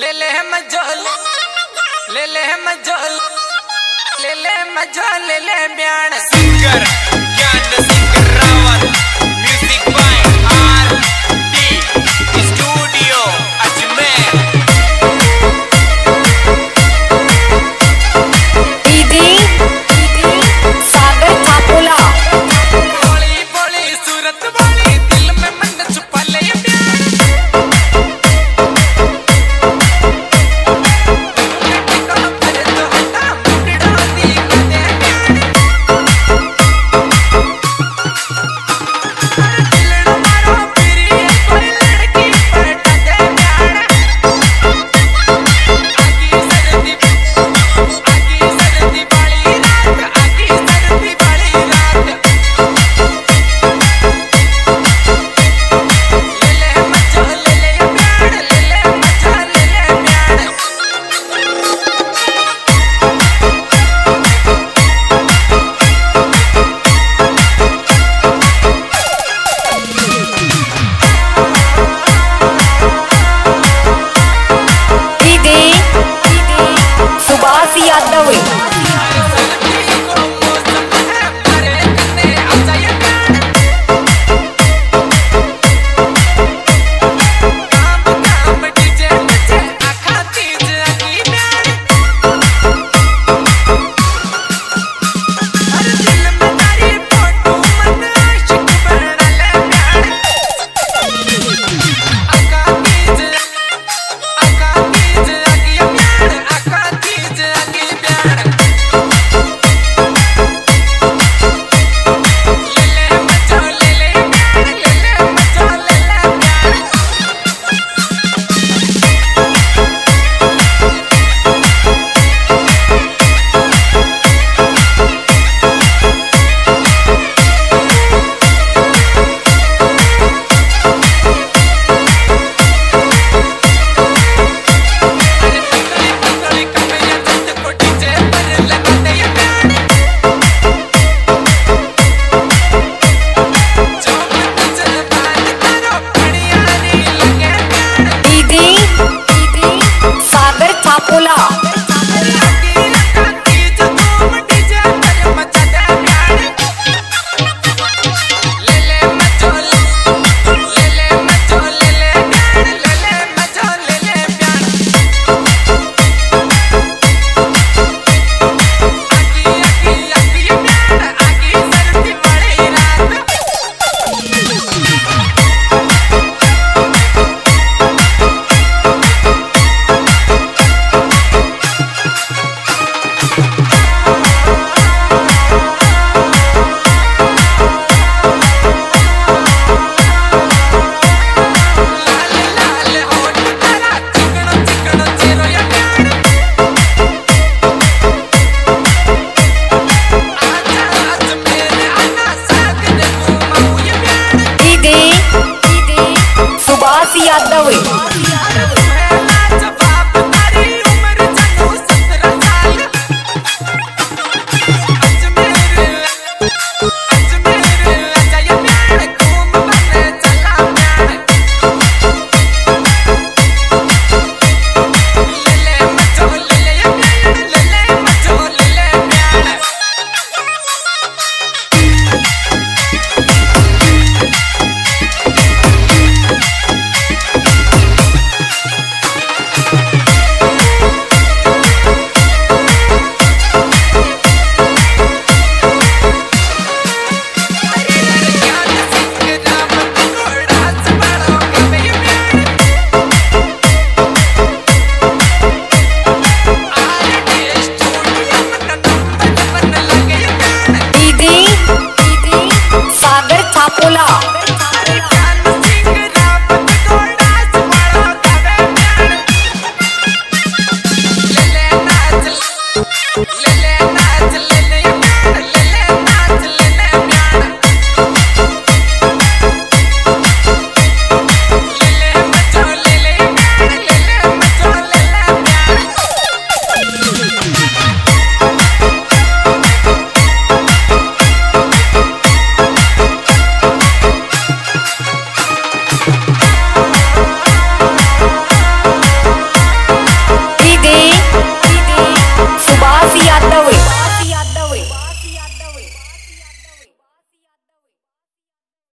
ले ले मजोल। ले ले मजोल। ले ले मजोल ले ले बयान सिंगर Zoe.